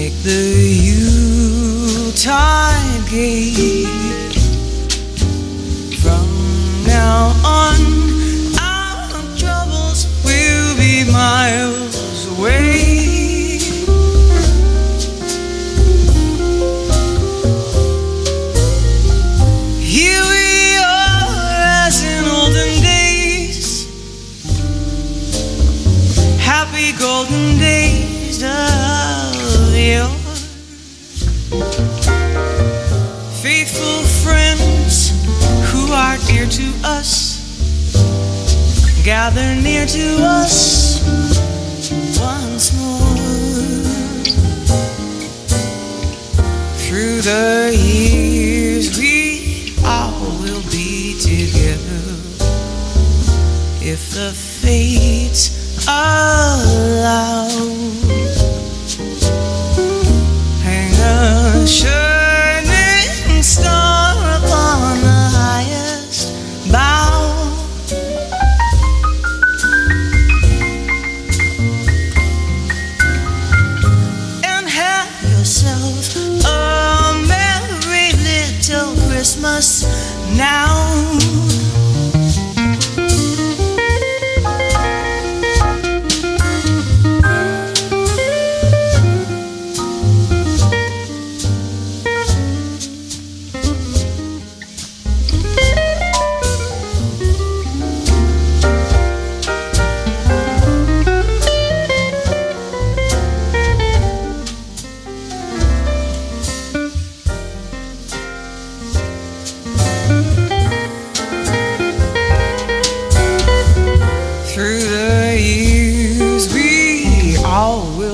Make the Yuletide gay. From now on, our troubles will be miles away. Here we are as in olden days. Happy golden days are dear to us, gather near to us once more. Through the years, we all will be together if the fates allow. Christmas now.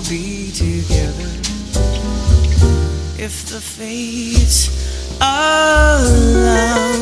Will be together if the fates allow.